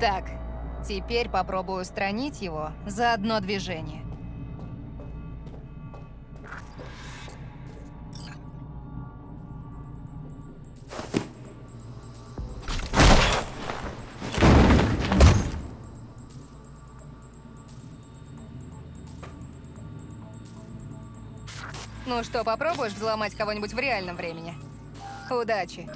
Так, теперь попробую устранить его за одно движение. Ну что, попробуешь взломать кого-нибудь в реальном времени? Удачи.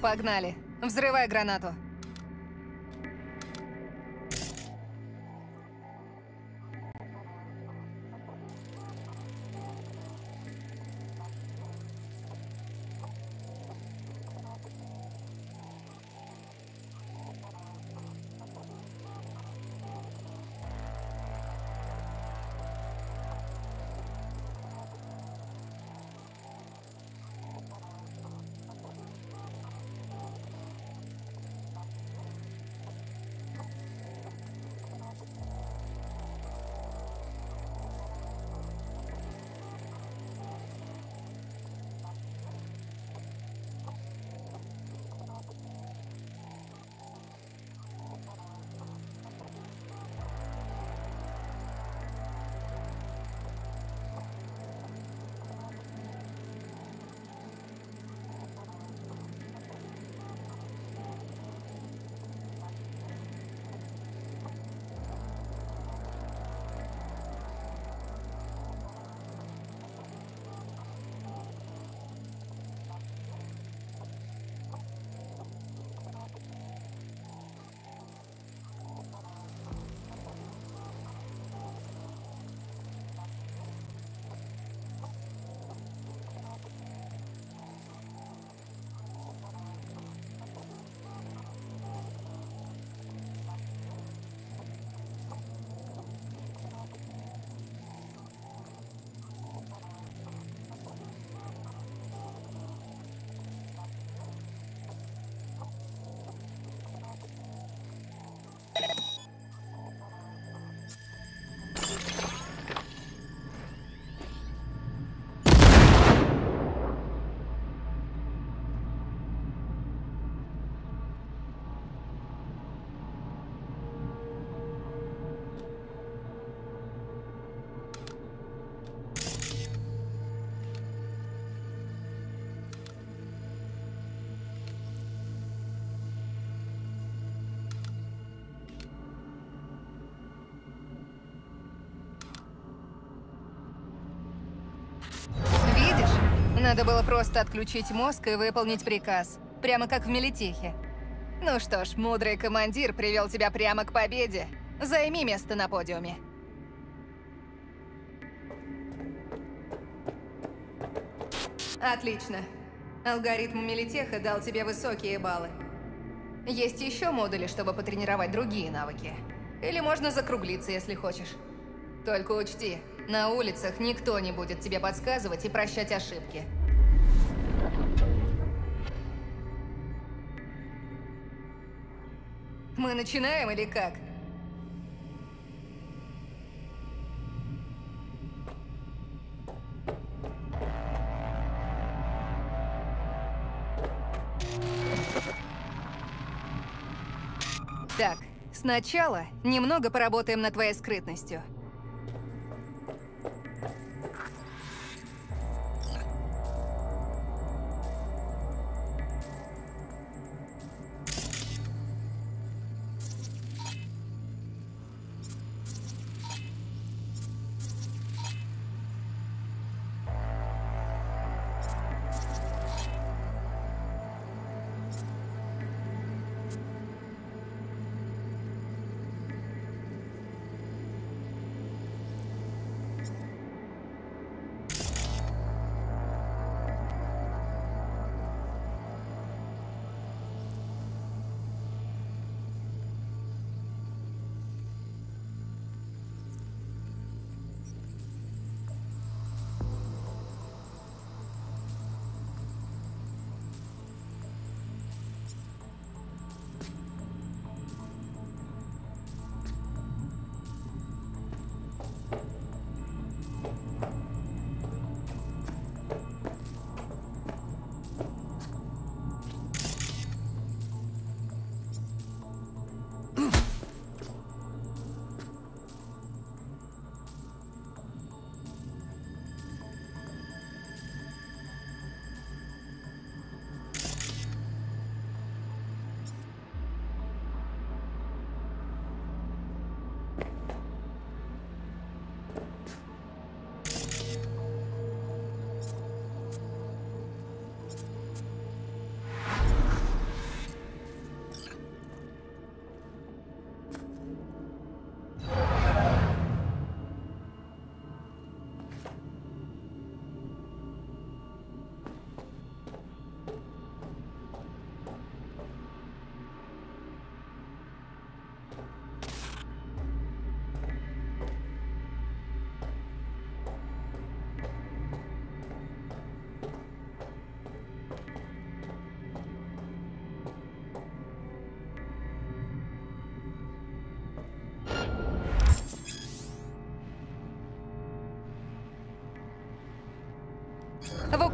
Погнали. Взрывай гранату. Надо было просто отключить мозг и выполнить приказ. Прямо как в Мелитехе. Ну что ж, мудрый командир привел тебя прямо к победе. Займи место на подиуме. Отлично. Алгоритм Мелитеха дал тебе высокие баллы. Есть еще модули, чтобы потренировать другие навыки. Или можно закруглиться, если хочешь. Только учти, на улицах никто не будет тебе подсказывать и прощать ошибки. Мы начинаем или как? Так, сначала немного поработаем над твоей скрытностью.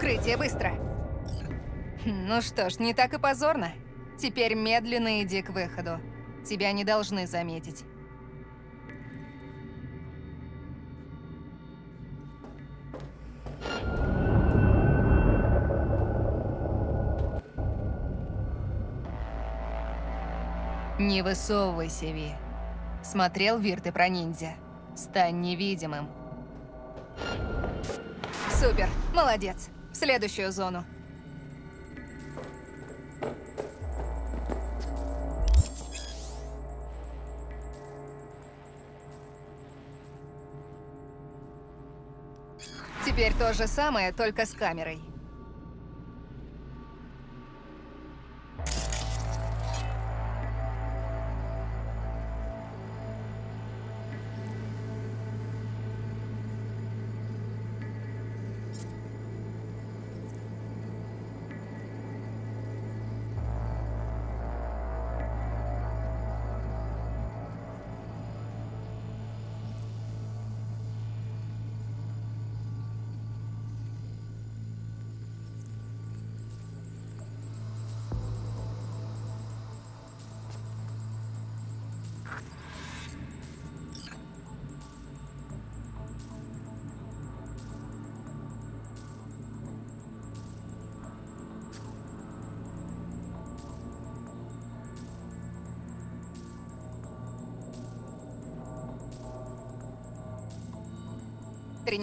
Укрытие, быстро. Ну что ж, не так и позорно. Теперь медленно иди к выходу. Тебя не должны заметить. Не высовывайся, Ви. Смотрел Вирты про ниндзя? Стань невидимым. Супер, молодец. В следующую зону. Теперь то же самое, только с камерой.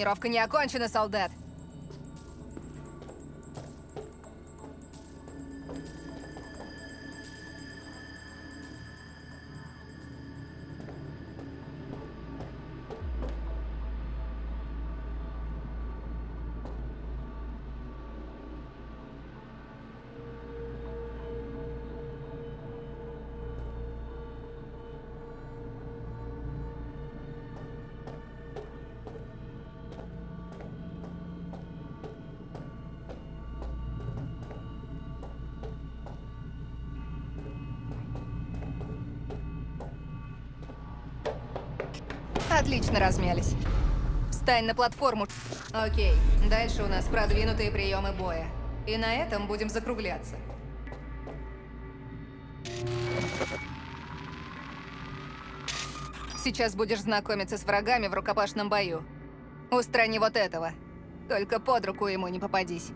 Тренировка не окончена, солдат. Отлично размялись. Встань на платформу. Окей, дальше у нас продвинутые приемы боя. И на этом будем закругляться. Сейчас будешь знакомиться с врагами в рукопашном бою. Устрани вот этого. Только под руку ему не попадись.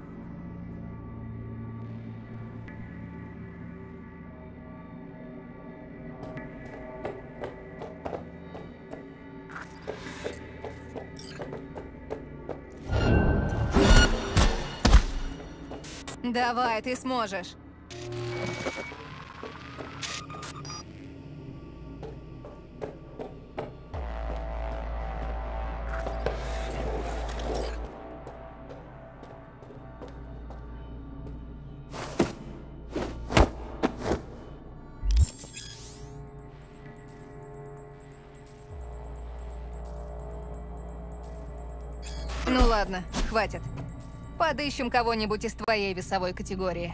Давай, ты сможешь. Ну ладно, хватит. Подыщем кого-нибудь из твоей весовой категории.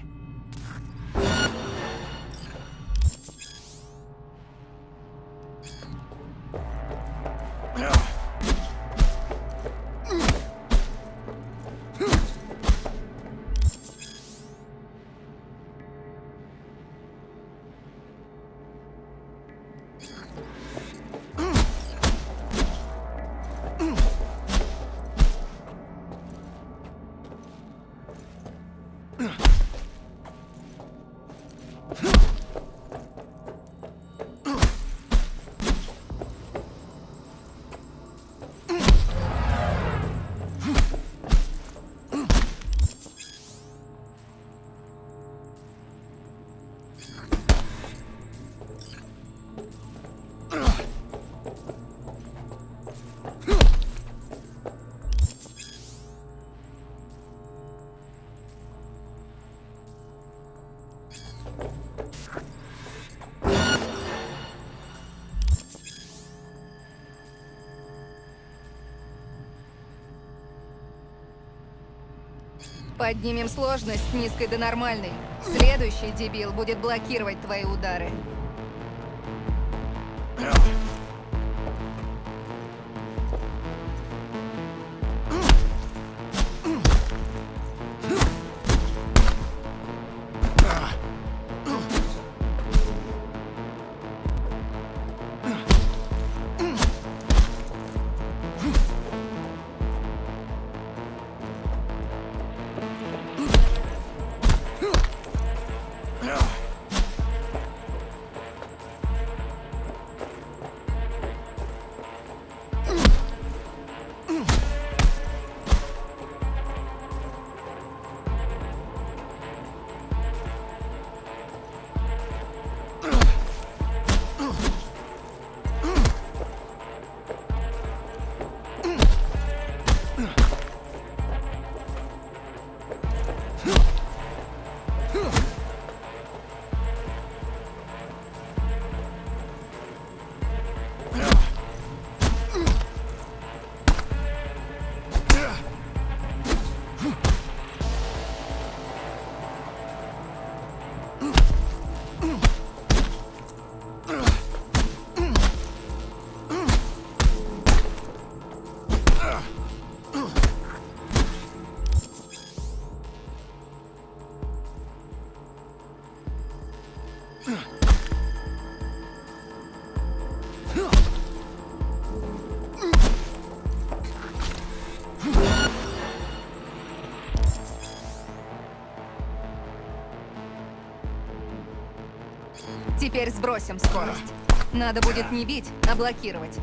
Поднимем сложность с низкой до нормальной. Следующий дебил будет блокировать твои удары. Теперь сбросим скорость. Надо будет не бить, а блокировать.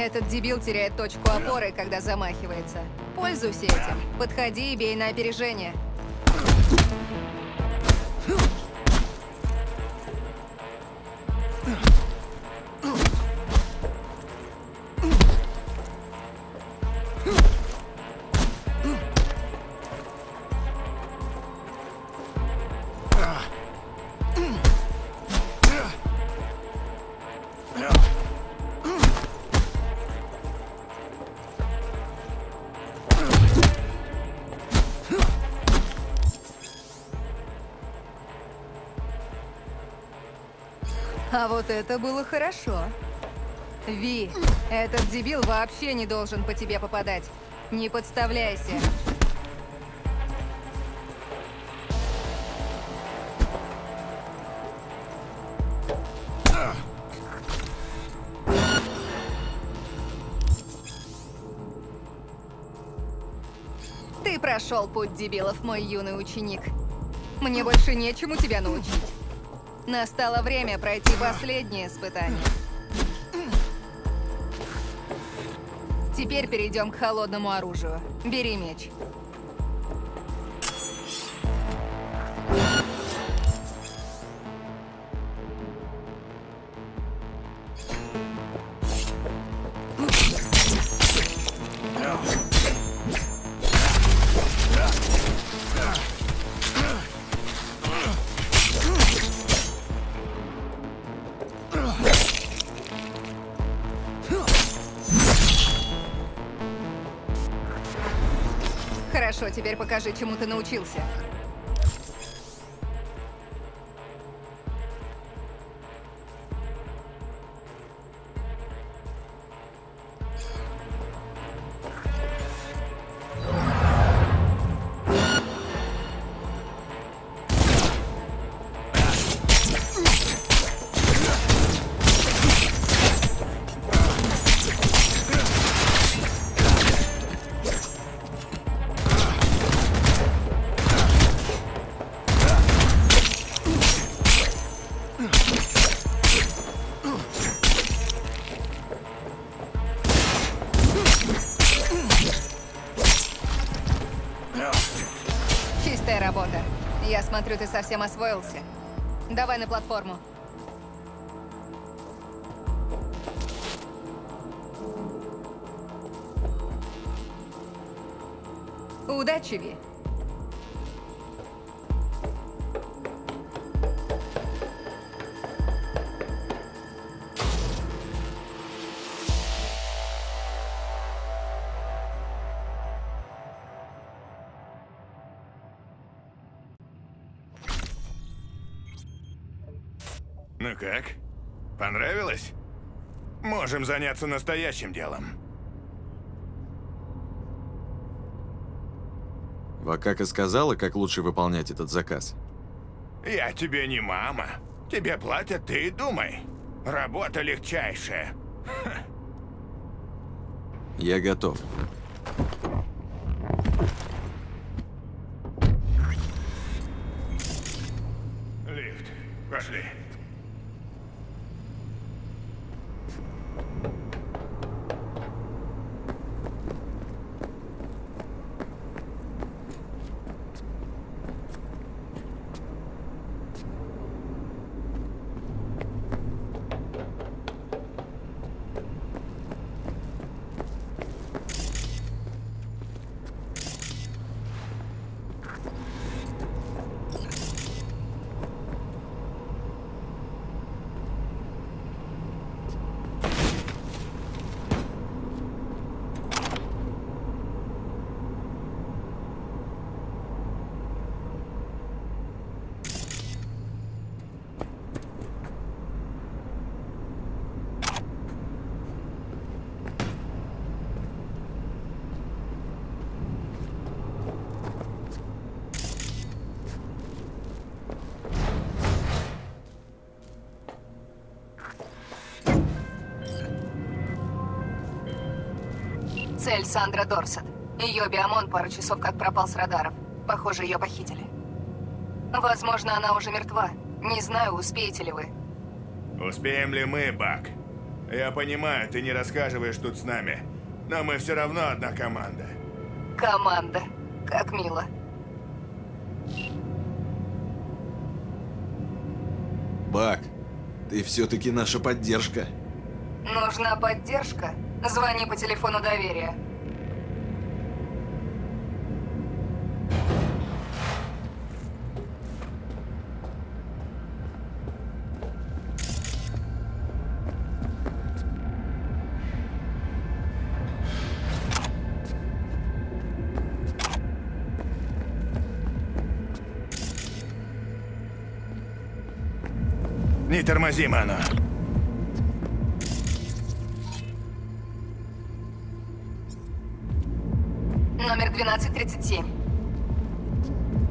Этот дебил теряет точку опоры, когда замахивается. Пользуйся этим. Подходи и бей на опережение. А вот это было хорошо. Ви, этот дебил вообще не должен по тебе попадать. Не подставляйся. Ты прошел путь дебилов, мой юный ученик. Мне больше нечему тебя научить. Настало время пройти последнее испытание. Теперь перейдем к холодному оружию. Бери меч. Теперь покажи, чему ты научился. Смотрю, ты совсем освоился. Давай на платформу. Удачи, Ви. Можем заняться настоящим делом. Вакака сказала, как лучше выполнять этот заказ. Я тебе не мама. Тебе платят, ты и думай. Работа легчайшая. Я готов. Лифт. Пошли. Цель Сандра Дорсет. Ее биомон пару часов как пропал с радаров. Похоже, ее похитили. Возможно, она уже мертва. Не знаю, успеете ли вы. Успеем ли мы, Бак? Я понимаю, ты не рассказываешь тут с нами, но мы все равно одна команда. Команда. Как мило. Бак, ты все-таки наша поддержка. Нужна поддержка? Звони по телефону доверия. Не тормози, Мано. Номер 1237.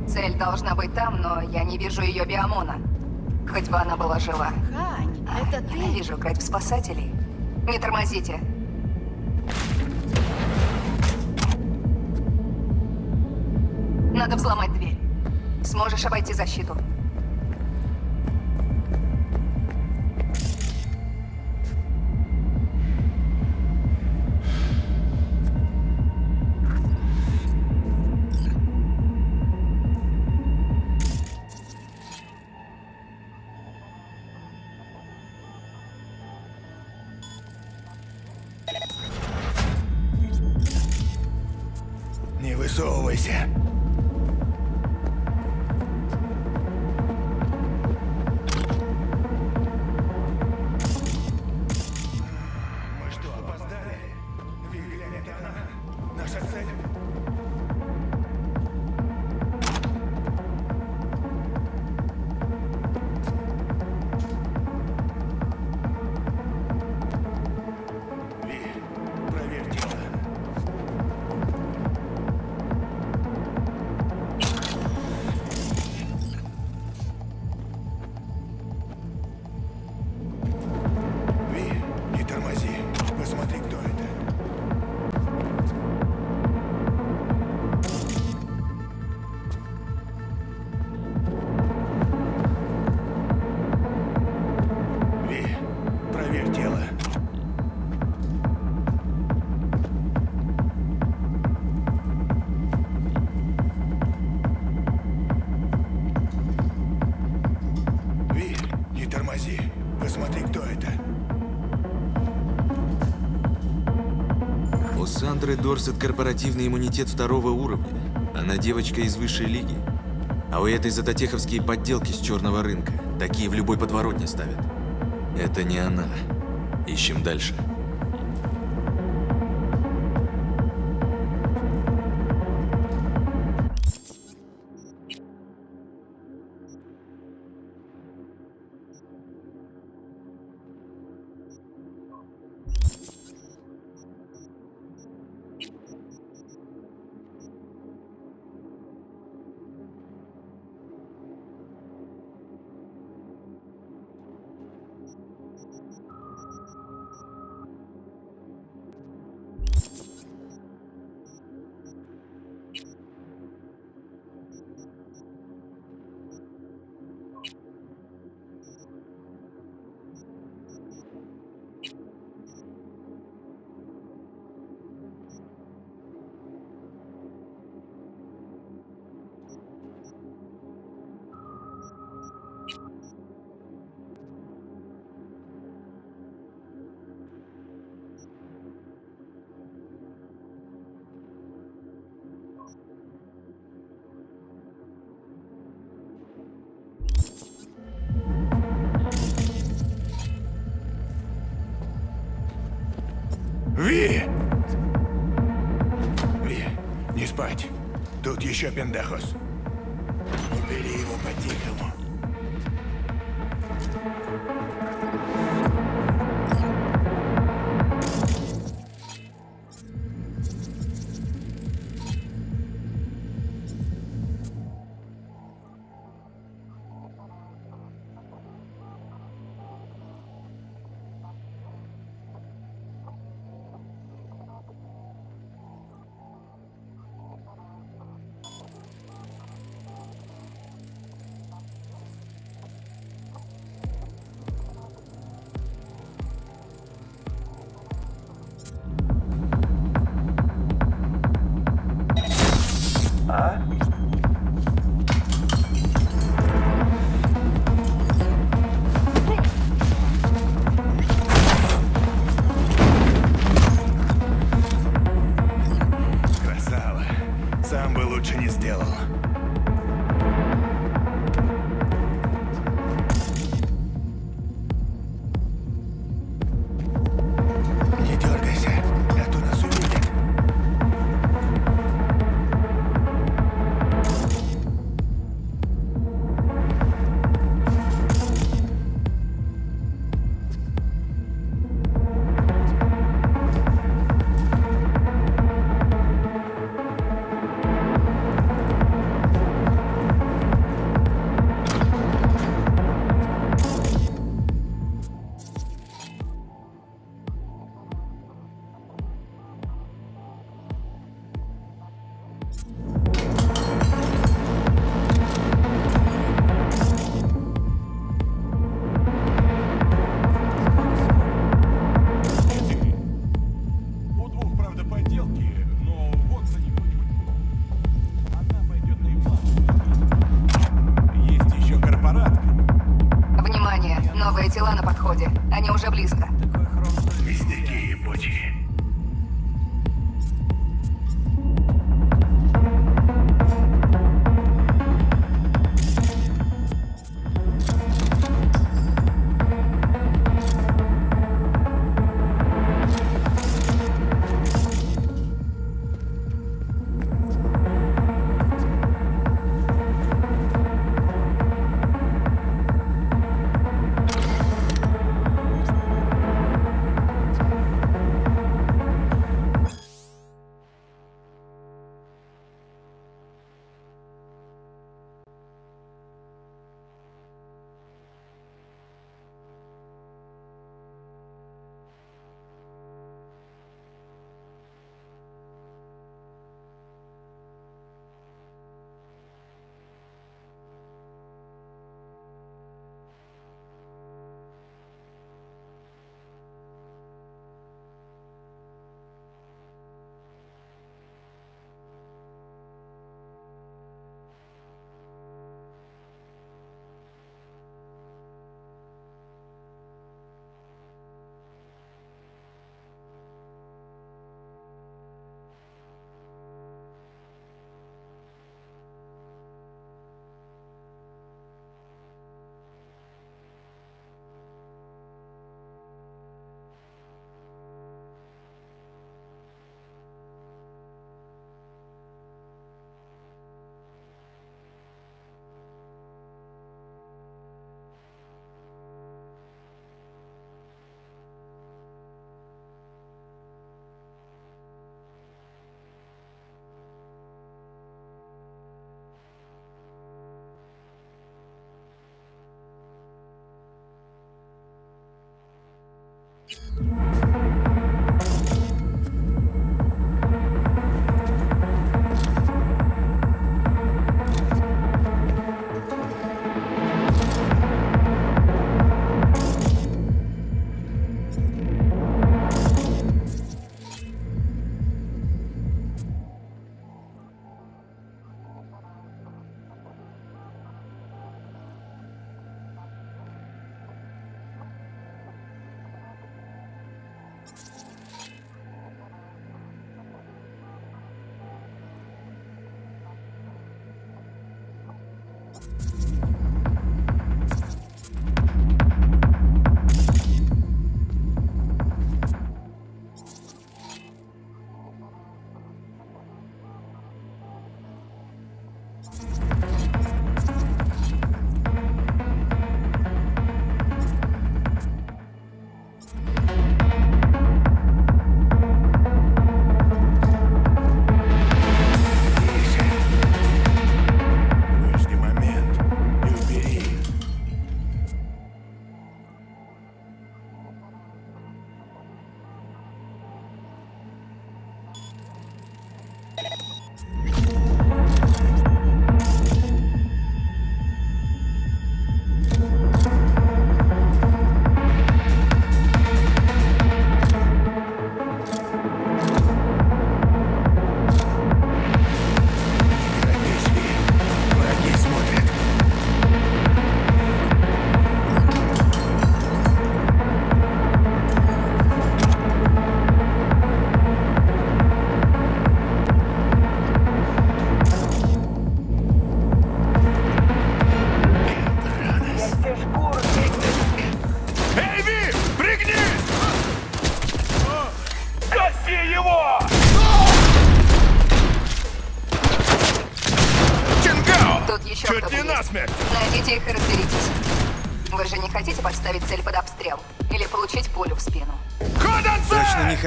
Цель должна быть там, но я не вижу ее биомона. Хоть бы она была жива. Хань, это ты? Ненавижу играть в спасателей. Не тормозите. Надо взломать дверь. Сможешь обойти защиту. Дорсет корпоративный иммунитет второго уровня. Она девочка из высшей лиги. А у этой затотеховские подделки с черного рынка. Такие в любой подворотне ставят. Это не она. Ищем дальше. Спать. Тут еще пендехос. Убери его по-тихому. Они уже близко.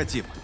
Хотим.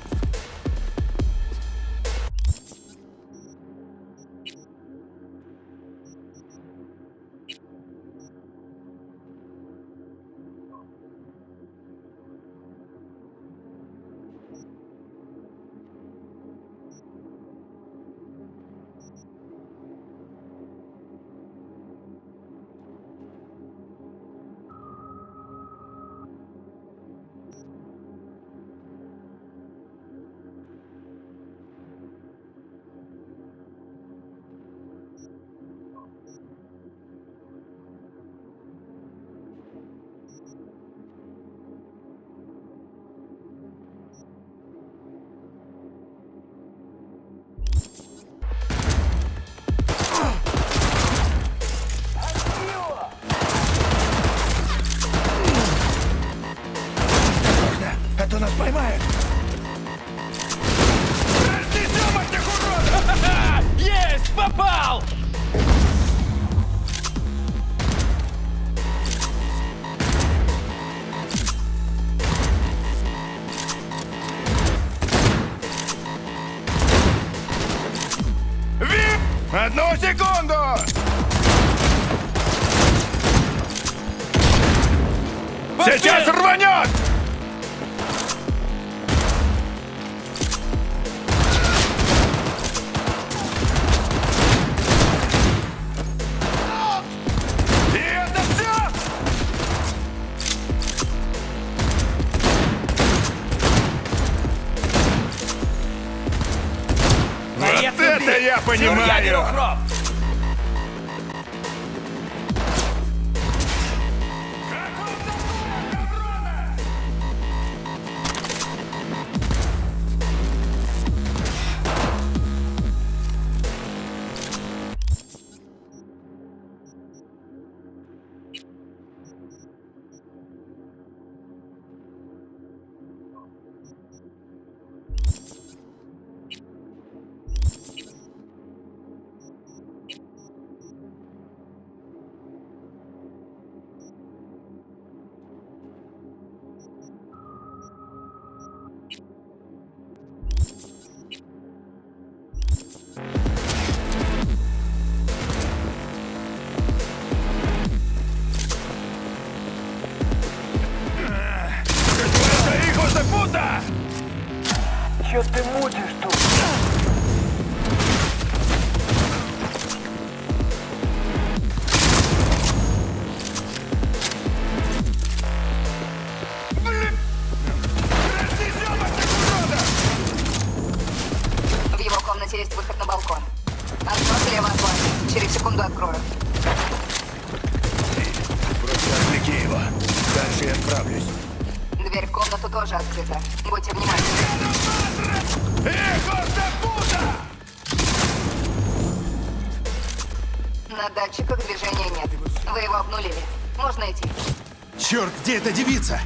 Где эта девица?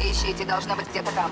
Ищите, должна быть где-то там.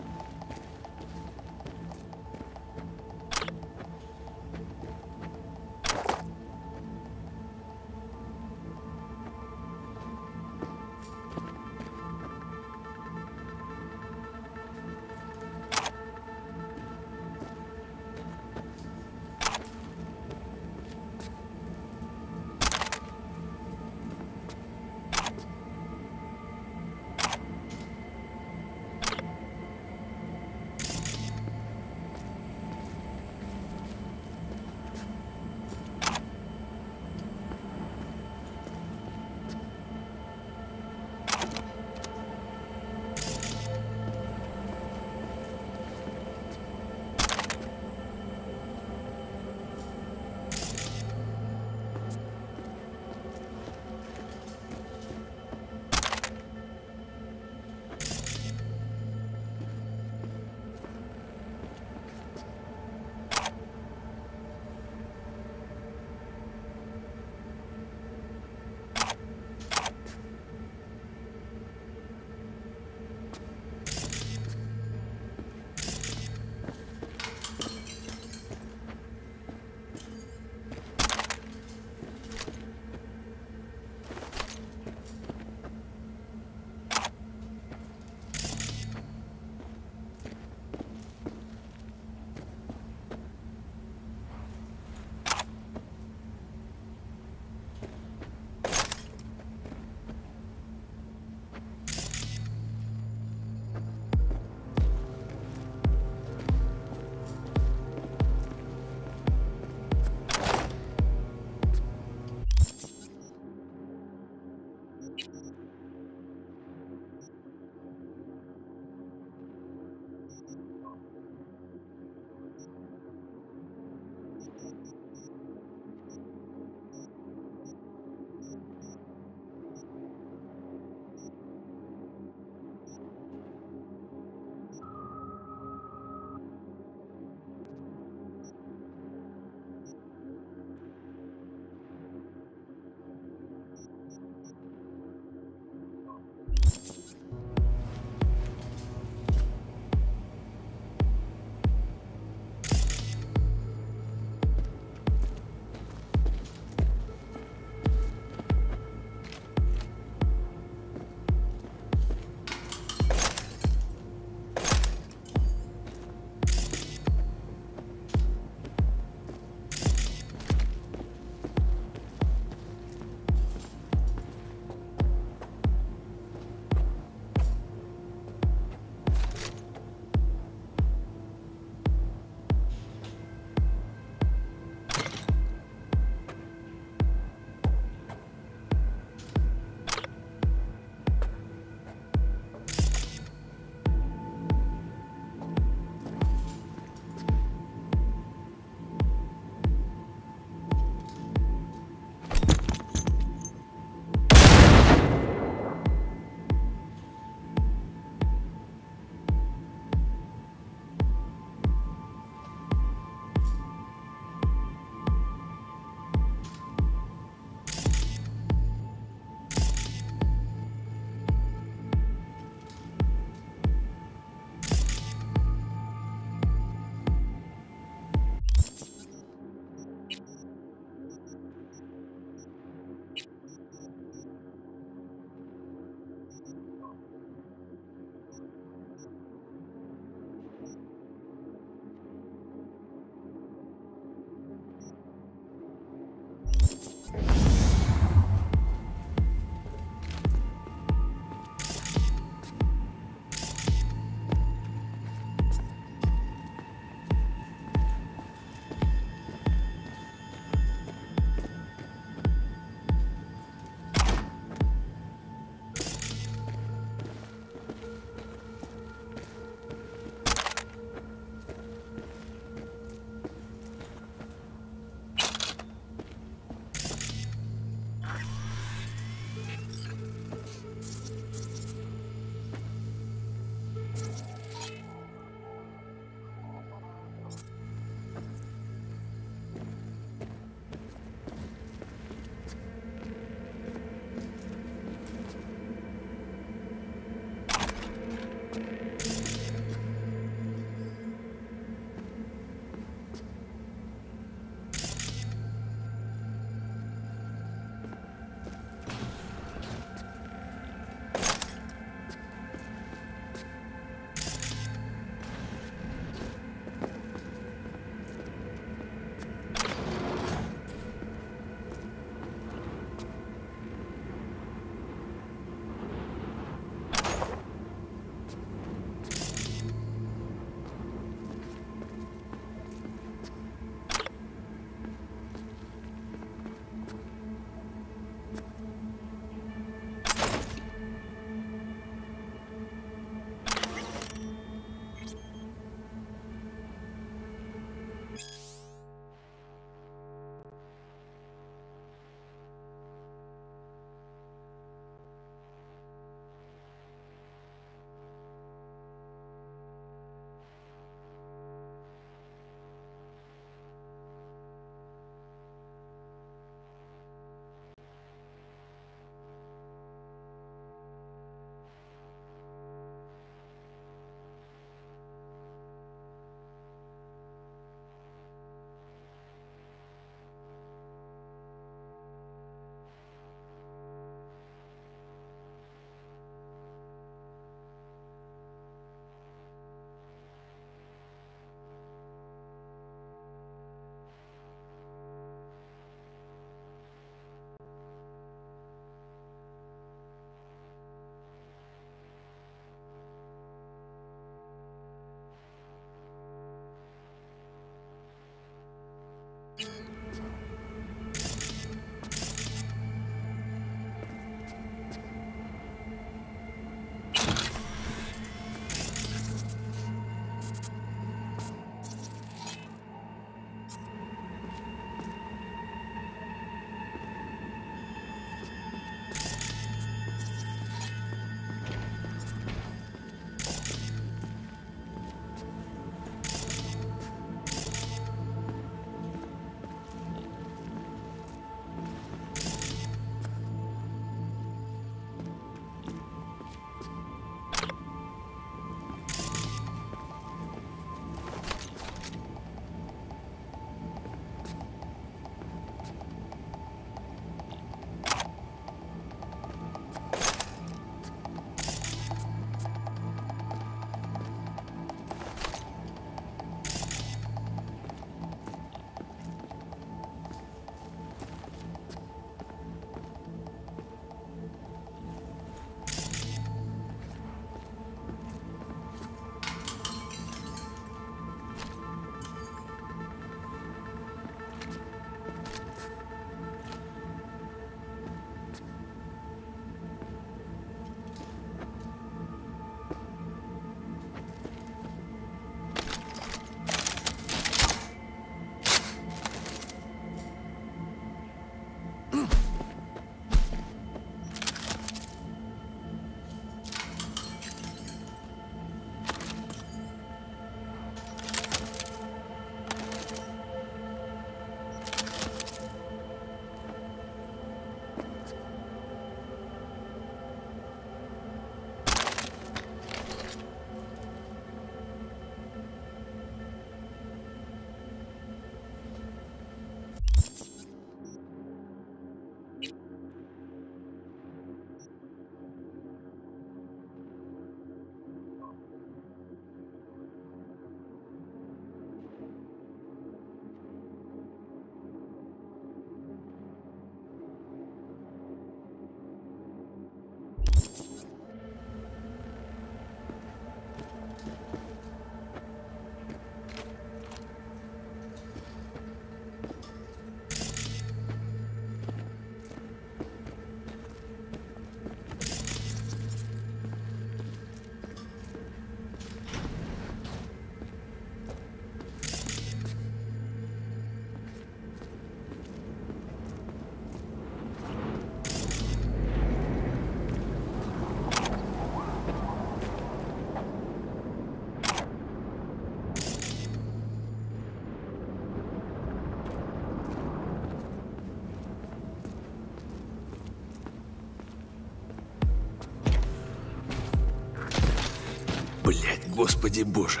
Господи боже.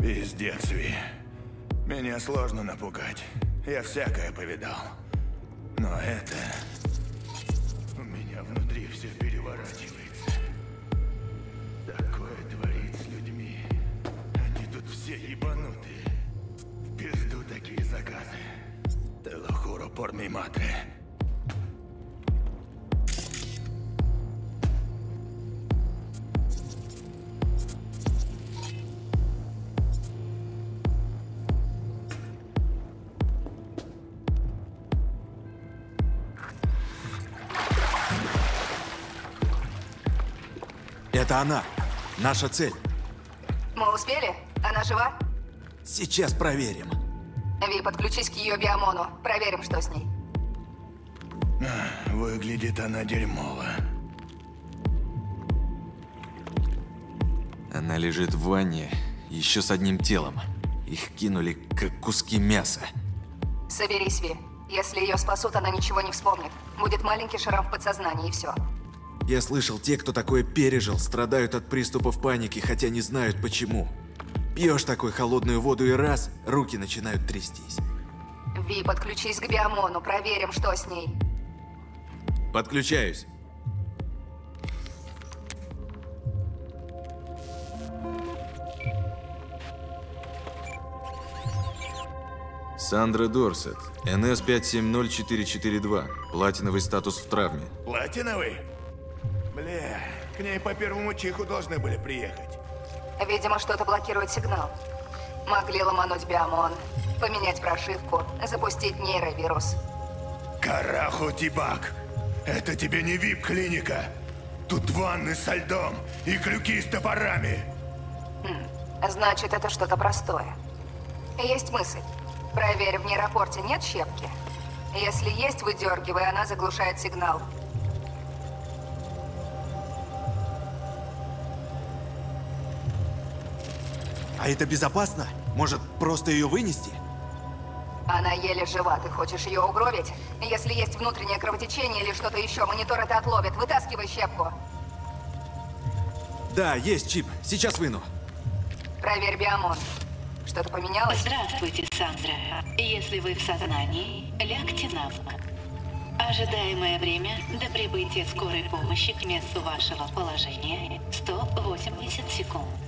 Пиздец, Ви. Меня сложно напугать. Я всякое повидал. Но это... Это она. Наша цель. Мы успели? Она жива? Сейчас проверим. Ви, подключись к ее биомону. Проверим, что с ней. Выглядит она дерьмово. Она лежит в ванне, еще с одним телом. Их кинули, как куски мяса. Соберись, Ви. Если ее спасут, она ничего не вспомнит. Будет маленький шрам в подсознании, и все. Я слышал, те, кто такое пережил, страдают от приступов паники, хотя не знают почему. Пьешь такой холодную воду и раз, руки начинают трястись. Ви, подключись к биомону. Проверим, что с ней. Подключаюсь. Сандра Дорсет, НС-570442, платиновый статус в травме. Платиновый? Бля, к ней по первому чиху должны были приехать. Видимо, что-то блокирует сигнал. Могли ломануть биомон, поменять прошивку, запустить нейровирус. Караху Тибак, это тебе не вип-клиника. Тут ванны со льдом и крюки с топорами. Значит, это что-то простое. Есть мысль. Проверь, в нейропорте нет щепки? Если есть, выдергивай, она заглушает сигнал. А это безопасно? Может, просто ее вынести? Она еле жива, ты хочешь ее угробить? Если есть внутреннее кровотечение или что-то еще, монитор это отловит. Вытаскивай щепку. Да, есть чип. Сейчас выну. Проверь биомон. Что-то поменялось? Здравствуйте, Сандра. Если вы в сознании, лягте на бок. Ожидаемое время до прибытия скорой помощи к месту вашего положения 180 секунд.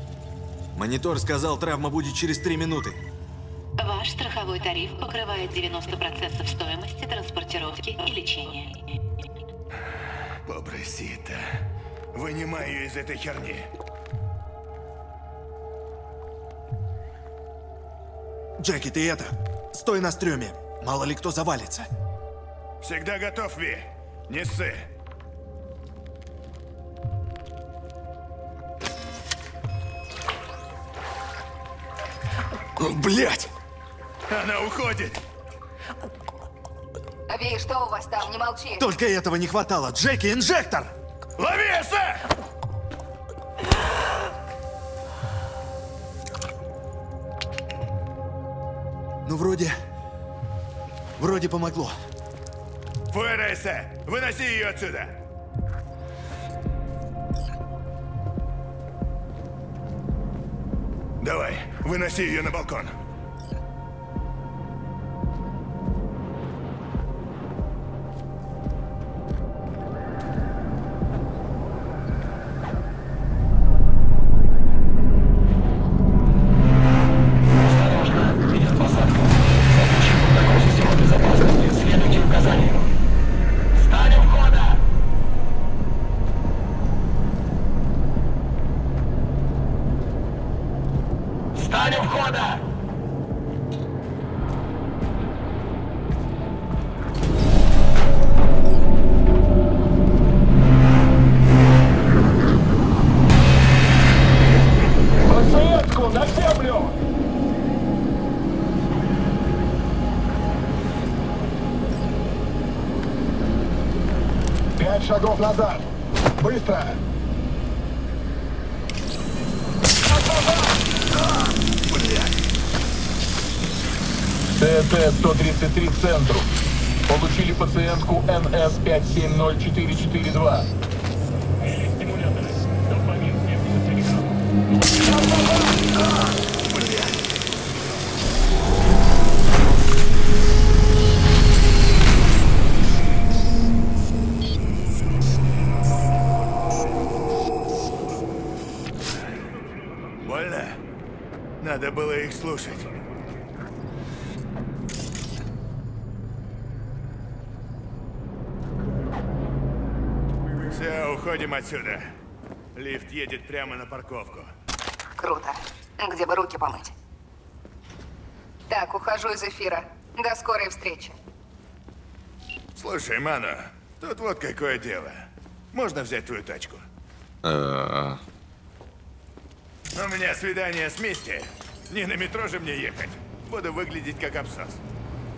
Монитор сказал, травма будет через три минуты. Ваш страховой тариф покрывает 90% стоимости транспортировки и лечения. Побросита. Вынимай ее из этой херни. Джеки, ты это... Стой на стреме. Мало ли кто завалится. Всегда готов, Ви. Не ссы. Блять! Она уходит. Ви, что у вас там? Не молчи. Только этого не хватало. Джеки, инжектор! Лови, Эссе! Ну, вроде... Вроде помогло. Фуэра, Эссе! Выноси ее отсюда! Давай, выноси ее на балкон. Шагов назад. Быстро! ТТ-133 центру. Уходим отсюда. Лифт едет прямо на парковку. Круто. Где бы руки помыть? Так, ухожу из эфира. До скорой встречи. Слушай, Ману, тут вот какое дело. Можно взять твою тачку? Э, У меня свидание с Мисти. Не на метро же мне ехать. Буду выглядеть как абсос.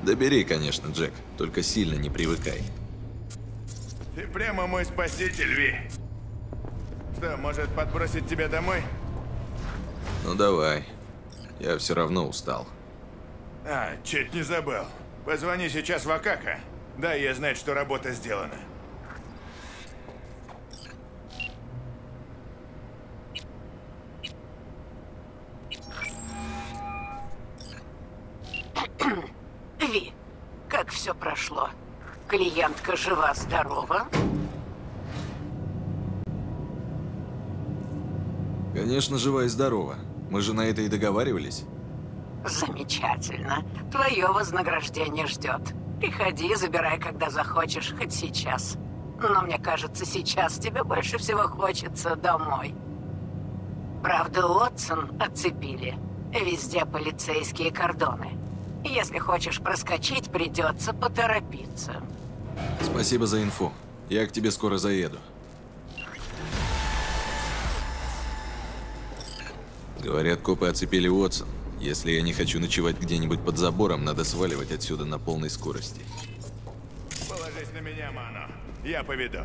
Да бери, конечно, Джек. Только сильно не привыкай. Ты прямо мой спаситель, Ви. Что, может подбросить тебя домой? Ну давай. Я все равно устал. А, чуть не забыл. Позвони сейчас в Акака. Дай ей знать, что работа сделана. Клиентка жива-здорова? Конечно, жива и здорова. Мы же на это и договаривались. Замечательно. Твое вознаграждение ждет. Приходи, забирай, когда захочешь, хоть сейчас. Но мне кажется, сейчас тебе больше всего хочется домой. Правда, Уотсон отцепили. Везде полицейские кордоны. Если хочешь проскочить, придется поторопиться. Спасибо за инфу. Я к тебе скоро заеду. Говорят, копы оцепили Уотсон. Если я не хочу ночевать где-нибудь под забором, надо сваливать отсюда на полной скорости. Положись на меня, Мано. Я поведу.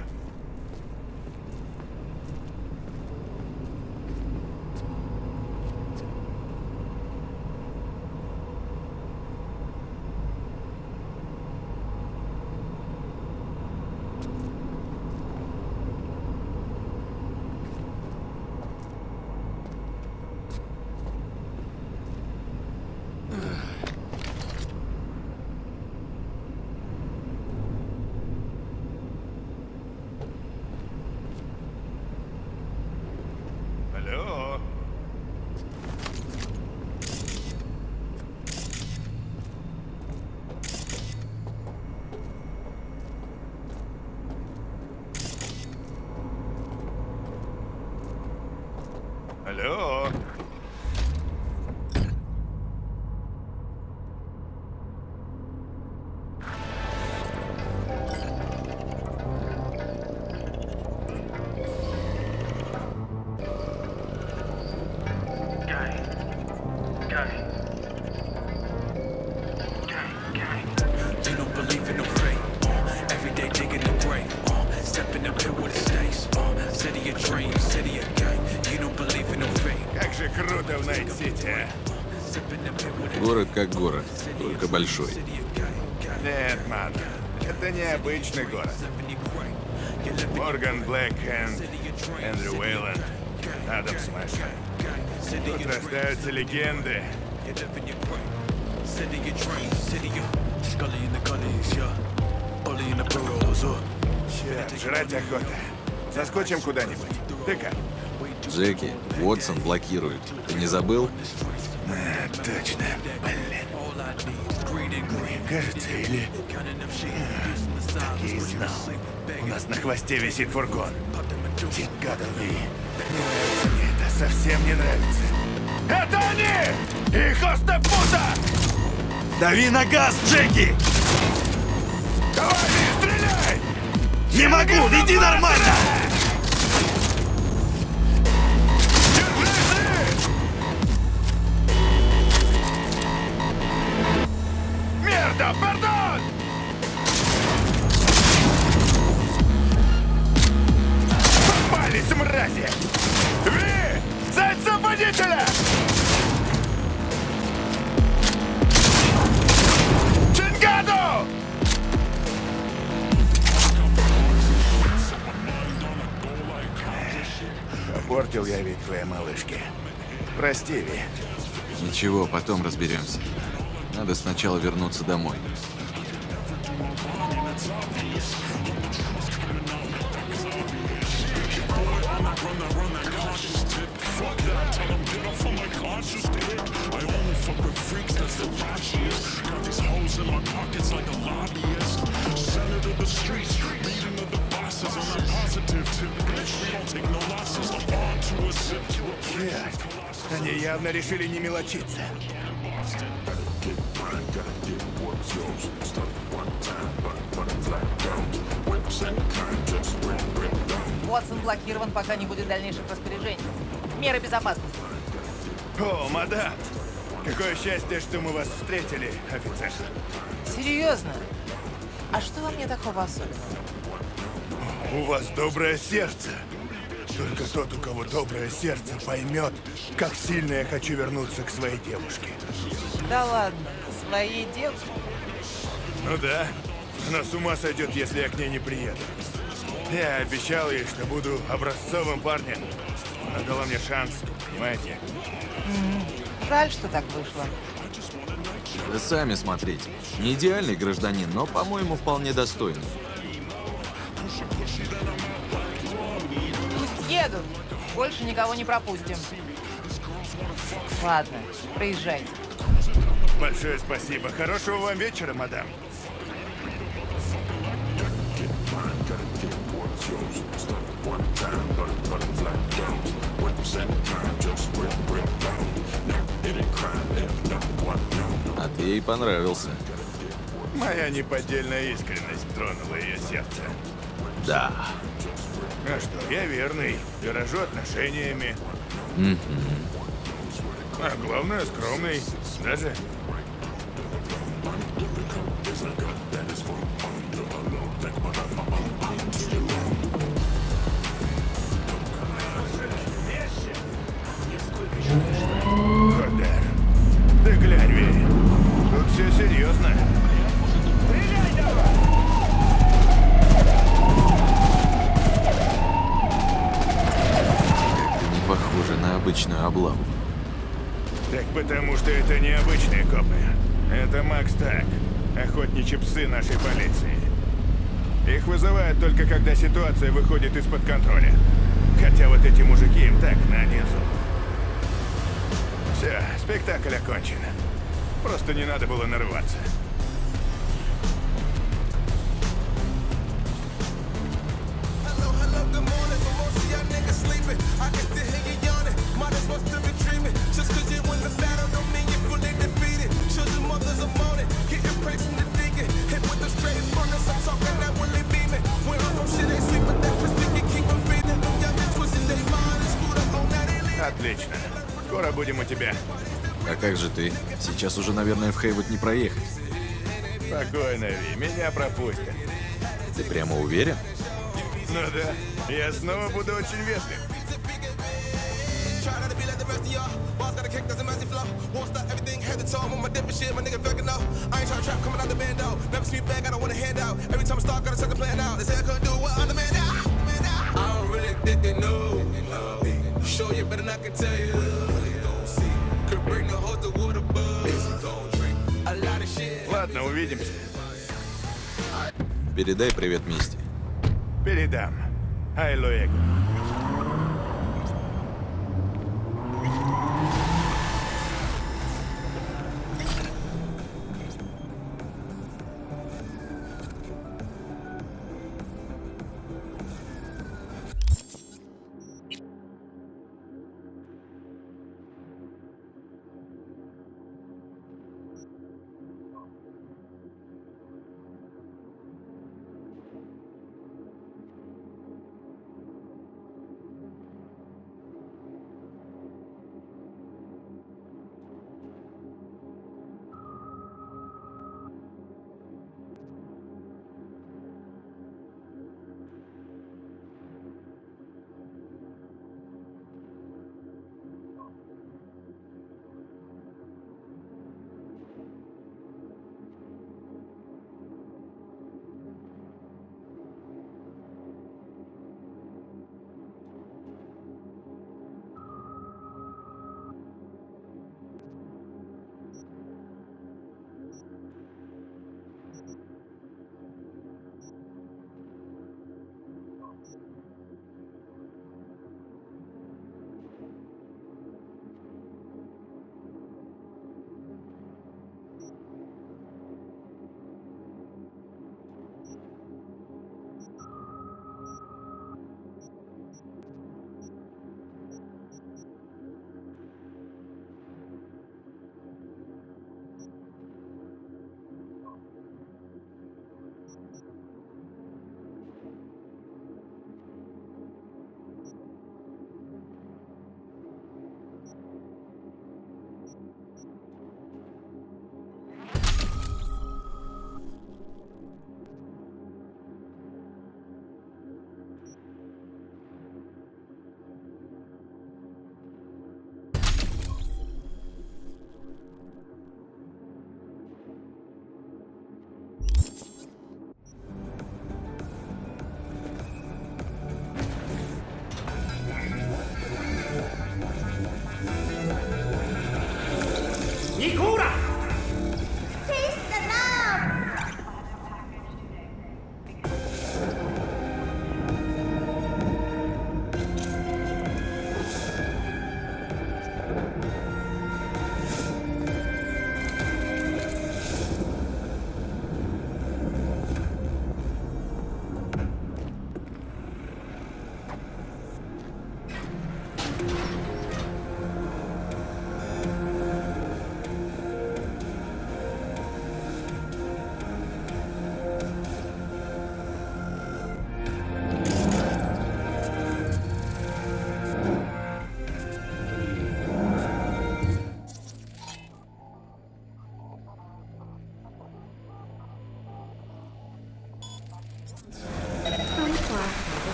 Только большой. Нет, Мано. Это необычный город. Морган Блэкхенд. Эндрю Уэйланд, Адам. City Тут рождаются легенды. Черт, жрать охота. Заскочим куда-нибудь. Ты как? Джеки, Уотсон блокирует. Ты не забыл? Кажется, или... Так и what you знал. У нас на хвосте висит фургон. Не нравится мне это, совсем не нравится. Это они! Их остепута! Дави на газ, Джеки! Давай, стреляй! Не могу, веди нормально! Ничего, потом разберемся. Надо сначала вернуться домой. Черт, они явно решили не мелочиться. Уотсон блокирован, пока не будет дальнейших распоряжений. Меры безопасности. О, мадам! Какое счастье, что мы вас встретили, офицер. Серьезно? А что во мне такого особенного? У вас доброе сердце. Только тот, у кого доброе сердце, поймет, как сильно я хочу вернуться к своей девушке. Да ладно, своей девушке. Ну да, она с ума сойдет, если я к ней не приеду. Я обещал ей, что буду образцовым парнем. Она дала мне шанс, понимаете? Жаль, что так вышло. Вы сами смотрите. Не идеальный гражданин, но, по-моему, вполне достойный. Едут. Больше никого не пропустим. Ладно, проезжайте. Большое спасибо. Хорошего вам вечера, мадам. It ей понравился. Моя неподдельная искренность тронула ее сердце. Да. А что, я верный, дорожу отношениями. А главное, скромный. Даже Ходер. Ты глянь, Ви. Тут все серьезно. Обычную облаву. Так потому что это не обычные копы. Это Макс Так, охотничьи псы нашей полиции. Их вызывают только когда ситуация выходит из-под контроля. Хотя вот эти мужики им так на зуб. Все, спектакль окончен. Просто не надо было нарываться. Сейчас уже, наверное, в Хейвуд не проехать. Спокойно, Ви, меня пропустят. Ты прямо уверен? Ну да, я снова буду очень вежлив. I. Sure, you better not can tell you. Увидимся. Передай привет Мисти. Передам. Ай, Луэго.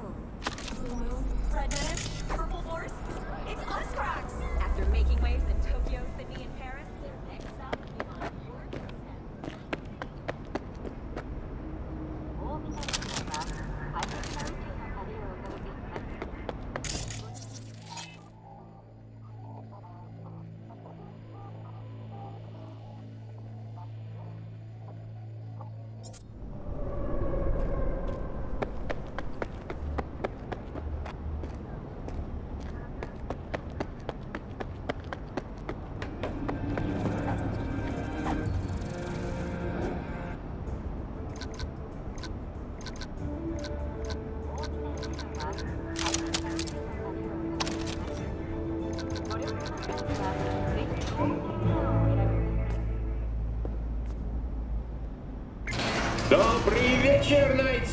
song.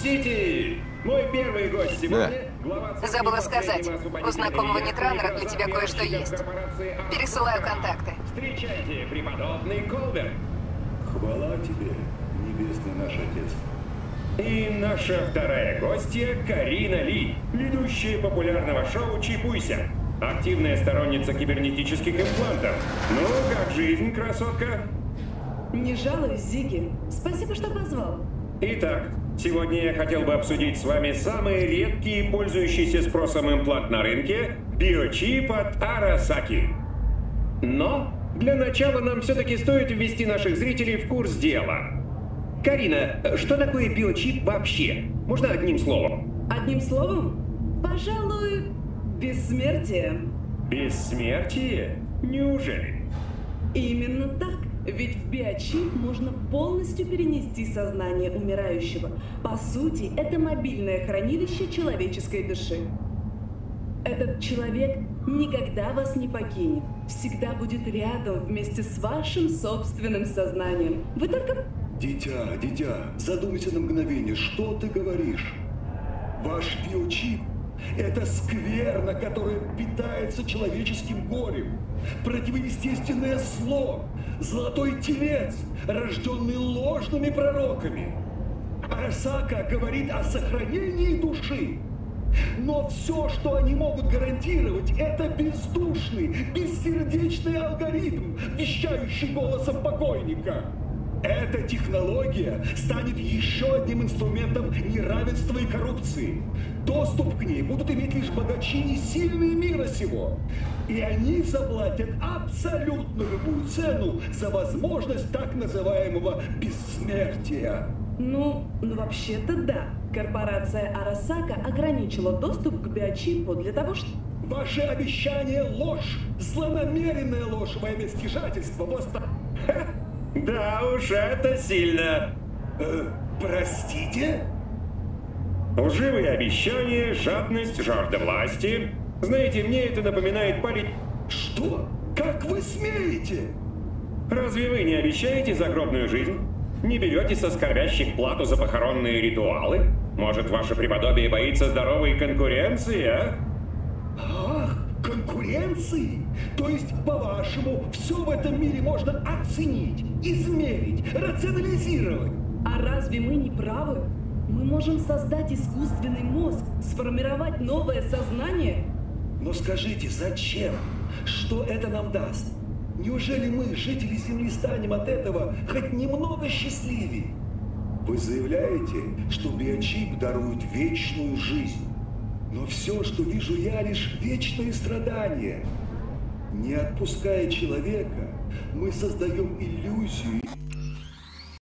Найт-Сити! Мой первый гость сегодня – глава Забыла сказать, у знакомого Нетраннера для тебя кое-что есть. Пересылаю контакты. Встречайте, преподобный Колберт. Хвала тебе, небесный наш Отец. И наша вторая гостья Карина Ли, ведущая популярного шоу «Чипуйся». Активная сторонница кибернетических имплантов. Ну, как жизнь, красотка? Не жалуюсь, Зиги. Спасибо, что позвал. Итак, сегодня я хотел бы обсудить с вами самые редкие, пользующиеся спросом имплант на рынке – биочип от Арасаки. Но для начала нам все-таки стоит ввести наших зрителей в курс дела. Карина, что такое биочип вообще? Можно одним словом? Одним словом, пожалуй, бессмертие. Бессмертие? Неужели? Именно так. Ведь в биочип можно полностью перенести сознание умирающего. По сути, это мобильное хранилище человеческой души. Этот человек никогда вас не покинет. Всегда будет рядом вместе с вашим собственным сознанием. Вы только... Дитя, дитя, задумайся на мгновение, что ты говоришь? Ваш биочип – это скверна, которая питается человеческим горем. Противоестественное зло, золотой телец, рожденный ложными пророками. Арасака говорит о сохранении души. Но все, что они могут гарантировать, это бездушный, бессердечный алгоритм, вещающий голосом покойника. Эта технология станет еще одним инструментом неравенства и коррупции. Доступ к ней будут иметь лишь богачи и сильные мира сего. И они заплатят абсолютно любую цену за возможность так называемого бессмертия. Ну, ну вообще-то да. Корпорация Арасака ограничила доступ к биочипу для того, чтобы... Ваше обещание – ложь! Злонамеренная ложь во имя стяжательства. Просто... Да уж, это сильно. Э, простите? Лживые обещания, жадность, жажда власти. Знаете, мне это напоминает палить... Что? Как вы смеете? Разве вы не обещаете загробную жизнь? Не берете со скорбящих плату за похоронные ритуалы? Может, ваше преподобие боится здоровой конкуренции, а? Ах! Конкуренции? То есть, по-вашему, все в этом мире можно оценить, измерить, рационализировать? А разве мы не правы? Мы можем создать искусственный мозг, сформировать новое сознание. Но скажите, зачем? Что это нам даст? Неужели мы, жители Земли, станем от этого хоть немного счастливее? Вы заявляете, что биочип дарует вечную жизнь. Но все, что вижу я, лишь вечные страдания. Не отпуская человека, мы создаем иллюзию